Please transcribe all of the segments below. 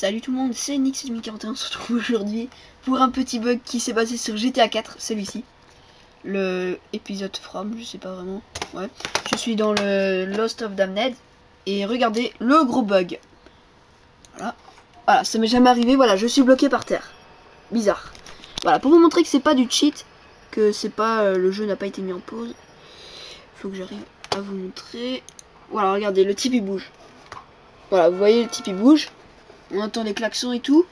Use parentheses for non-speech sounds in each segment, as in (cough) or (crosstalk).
Salut tout le monde, c'est Nix2041, on se retrouve aujourd'hui pour un petit bug qui s'est basé sur GTA 4, celui-ci. Le épisode From, je sais pas vraiment. Ouais. Je suis dans le Lost of Damned et regardez le gros bug. Voilà. Voilà, ça m'est jamais arrivé, voilà, je suis bloqué par terre. Bizarre. Voilà, pour vous montrer que c'est pas du cheat, que c'est pas euh, le jeu n'a pas été mis en pause. Faut que j'arrive à vous montrer. Voilà, regardez, le type bouge. Voilà, vous voyez le type bouge. On entend les klaxons et tout.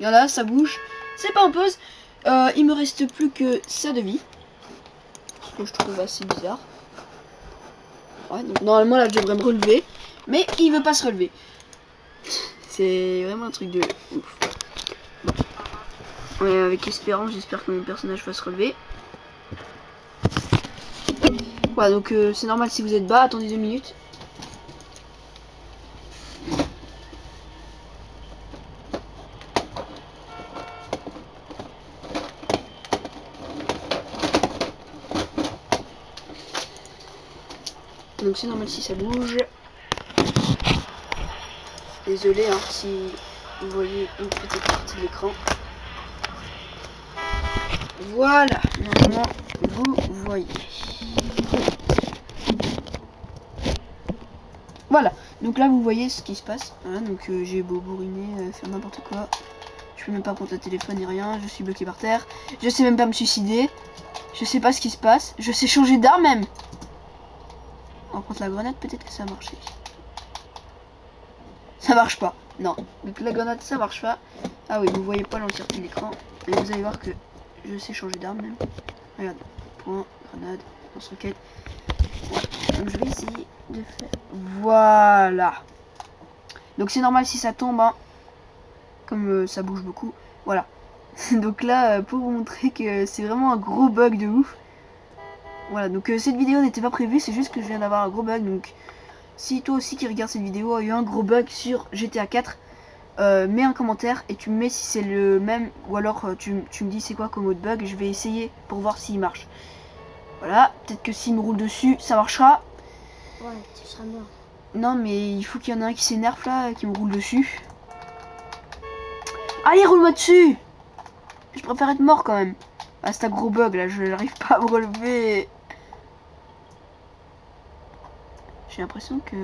Voilà, ça bouge. C'est pas en pause. Euh, il me reste plus que ça de vie. Ce que je trouve assez bizarre. Ouais, donc normalement là je devrais me relever. Mais il veut pas se relever. C'est vraiment un truc de ouf. Ouais, avec espérance, j'espère que mon personnage va se relever. Voilà, donc euh, c'est normal si vous êtes bas, attendez deux minutes. Donc c'est normal si ça bouge. Désolé hein, si vous voyez une petite partie de l'écran. Voilà, normalement vous voyez. Voilà, donc là vous voyez ce qui se passe. Voilà, donc euh, j'ai beau bourriner, euh, faire n'importe quoi. Je peux même pas prendre un téléphone ni rien, je suis bloqué par terre. Je sais même pas me suicider. Je sais pas ce qui se passe. Je sais changer d'arme même. Va prendre la grenade, peut-être que ça a marché. Ça marche pas. Non. Donc la grenade, ça marche pas. Ah oui, vous voyez pas l'entièreté de l'écran. Et vous allez voir que je sais changer d'arme même. Regarde. Point, grenade. Voilà. Donc je vais essayer de faire... Voilà. Donc c'est normal si ça tombe, hein. Comme euh, ça bouge beaucoup. Voilà. (laughs) Donc là, euh, pour vous montrer que c'est vraiment un gros bug de ouf. Voilà, donc euh, cette vidéo n'était pas prévue, c'est juste que je viens d'avoir un gros bug. Donc si toi aussi qui regarde cette vidéo a eu un gros bug sur GTA 4, euh, mets un commentaire et tu me mets si c'est le même ou alors euh, tu, tu me dis c'est quoi comme autre bug. Je vais essayer pour voir s'il marche. Voilà, peut-être que s'il me roule dessus, ça marchera. Ouais, tu seras mort. Non mais il faut qu'il y en ait un qui s'énerve là, qui me roule dessus. Allez, roule-moi dessus Je préfère être mort quand même. Ah, c'est un gros bug là, je n'arrive pas à me relever. J'ai l'impression que...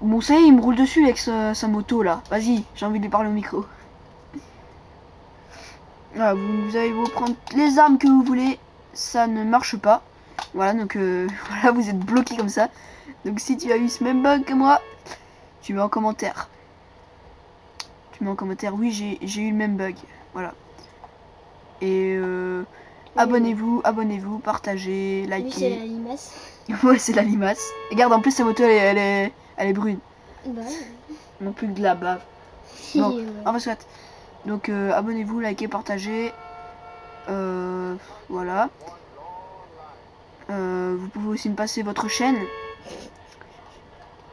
Bon, ça y est, il me roule dessus avec sa, moto là. Vas-y, j'ai envie de lui parler au micro. Voilà, vous, vous allez vous prendre les armes que vous voulez. Ça ne marche pas. Voilà, donc euh, (laughs) voilà, vous êtes bloqué comme ça. Donc si tu as eu ce même bug que moi, tu mets en commentaire. Tu mets en commentaire, oui, j'ai j'ai eu le même bug. Voilà. Et euh, abonnez-vous, abonnez-vous, partagez, Lui, c'est la likez. limace. (laughs) ouais, c'est la limace. Regarde, en plus, sa moto, elle est, elle est, elle est brune. Bah, Non plus que de la bave. ouais. enfin, soit. Donc, euh, abonnez-vous, likez, partagez. Euh, voilà. Euh, vous pouvez aussi me passer votre chaîne.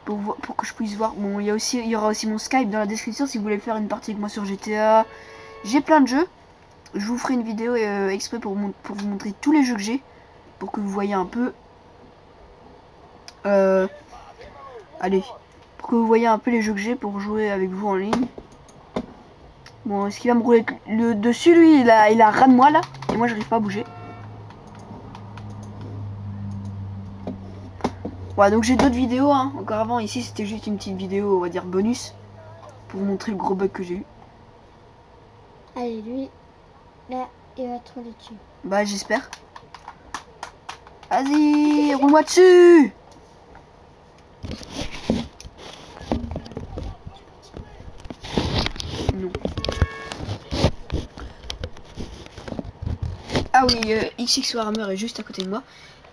Pour, que je puisse voir. Bon, il y, a aussi, il y aura aussi mon Skype dans la description si vous voulez faire une partie avec moi sur GTA. J'ai plein de jeux. Je vous ferai une vidéo euh, exprès pour, vous montrer tous les jeux que j'ai. Pour que vous voyez un peu. Euh, allez. Pour que vous voyez un peu les jeux que j'ai pour jouer avec vous en ligne. Bon, est-ce qu'il va me rouler le dessus lui Il a, il a ras de moi là. Et moi, j'arrive pas à bouger. Voilà, donc j'ai d'autres vidéos. Hein. Encore avant, ici, c'était juste une petite vidéo, on va dire bonus. Pour vous montrer le gros bug que j'ai eu. Allez, lui, là, il va te rouler dessus. Bah, j'espère. Vas-y, roule-moi dessus Non. Ah oui, euh, XX Warhammer est juste à côté de moi.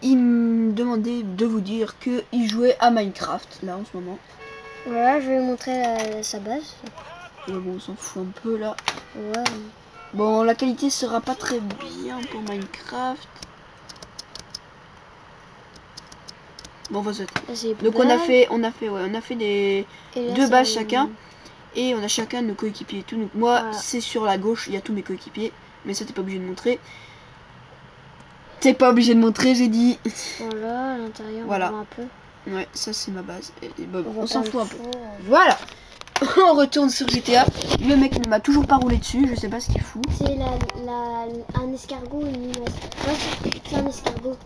Il me demandait de vous dire que il jouait à Minecraft, là, en ce moment. Voilà, je vais montrer euh, sa base. Ouais, bon, on s'en fout un peu, là. Ouais. Bon, la qualité sera pas très bien pour Minecraft. Bon, vas-y. C'est Donc on a fait, on a fait, ouais, on a fait des là, deux bases chacun. et on a chacun nos coéquipiers et tout. Donc moi, Voilà. c'est sur la gauche, il y a tous mes coéquipiers, mais ça t'es pas obligé de montrer. T'es pas obligé de montrer, j'ai dit. Voilà, à l'intérieur, Voilà. on voit un peu. Ouais, ça c'est ma base. Et, bon, On, s'en fout un peu. Voilà (laughs) On retourne sur GTA. Le mec ne m'a toujours pas roulé dessus, je sais pas ce qu'il fout. C'est la, la, un escargot, une limace. Ouais, c'est- un escargot.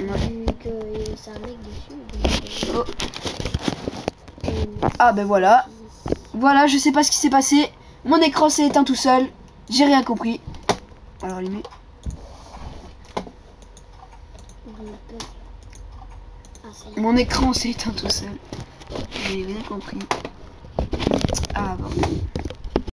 Ouais. Vu que euh, c'est un mec dessus. Donc, euh, Oh. euh, Ah ben voilà. Voilà, je sais pas ce qui s'est passé. Mon écran s'est éteint tout seul. J'ai rien compris. Alors allumer. donc, Ah. Mon écran s'est éteint tout seul. J'ai rien compris. Ah bon.